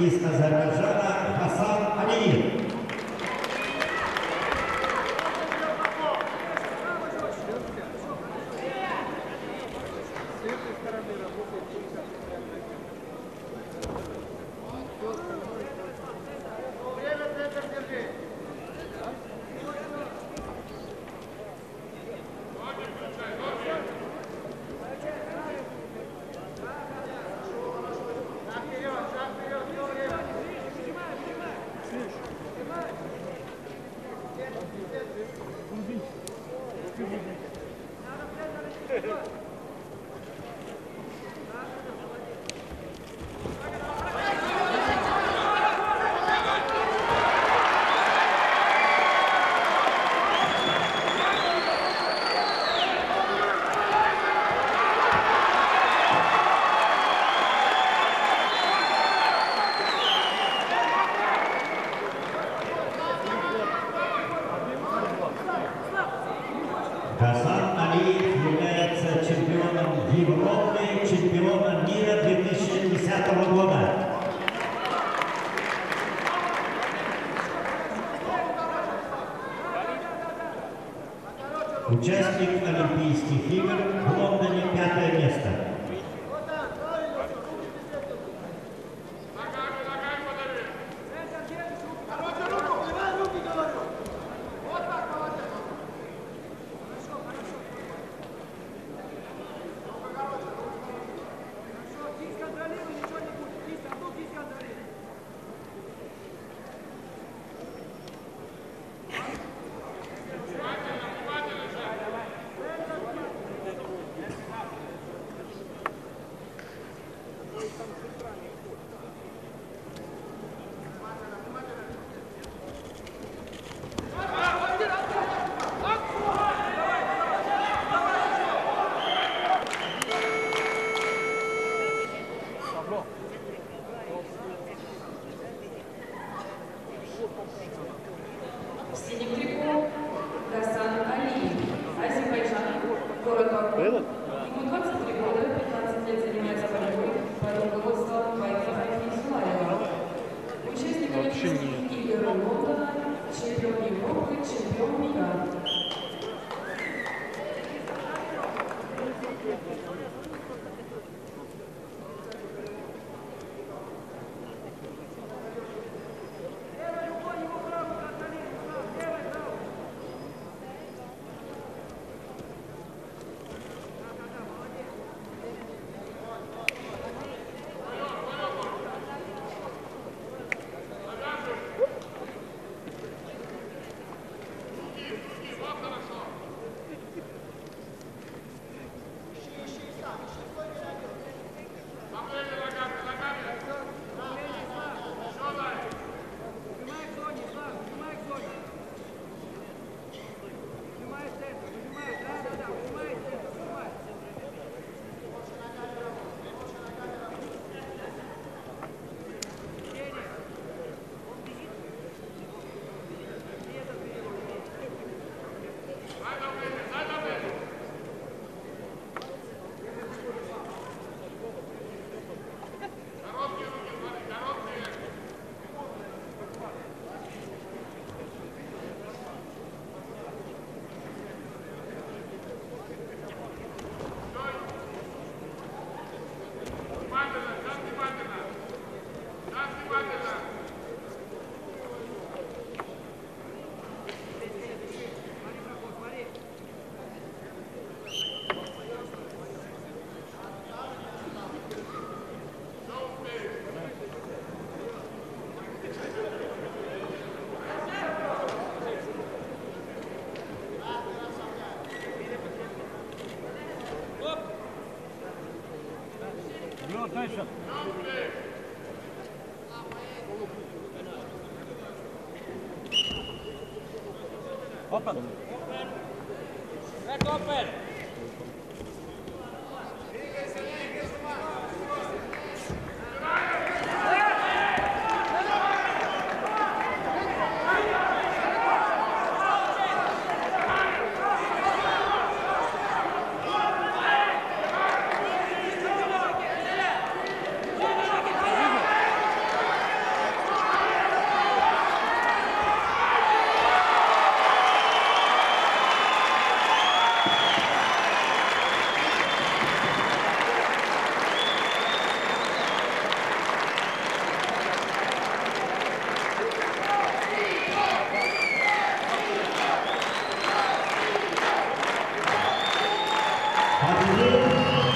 из Азербайджана Хасан Алиев. Thank you. Хасан Алиев является чемпионом Европы, чемпионом мира 2010 года. Участник Олимпийских игр в Лондоне пятое место. Back open. Obrigado.